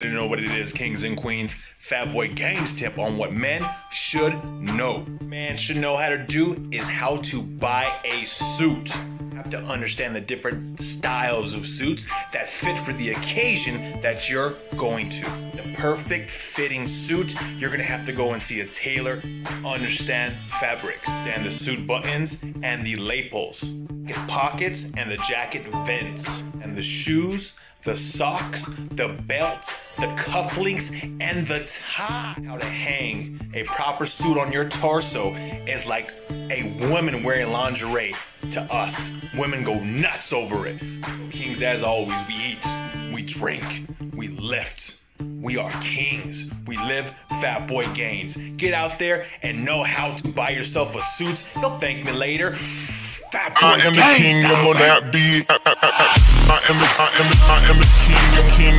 You know what it is, kings and queens. Fat Boy Gang's tip on what men should know. Man should know how to do is how to buy a suit. You have to understand the different styles of suits that fit for the occasion that you're going to. The perfect fitting suit, you're gonna have to go and see a tailor, understand fabrics, and the suit buttons and the lapels, pockets and the jacket vents, and the shoes the socks, the belt, the cufflinks, and the tie. How to hang a proper suit on your torso is like a woman wearing lingerie to us. Women go nuts over it. Kings, as always, we eat, we drink, we lift. We are kings. We live fat boy gains. Get out there and know how to buy yourself a suit. You'll thank me later. Fat boy I am the Gains king, I'm on that beat. I am the, I am the, I am the king, I'm king.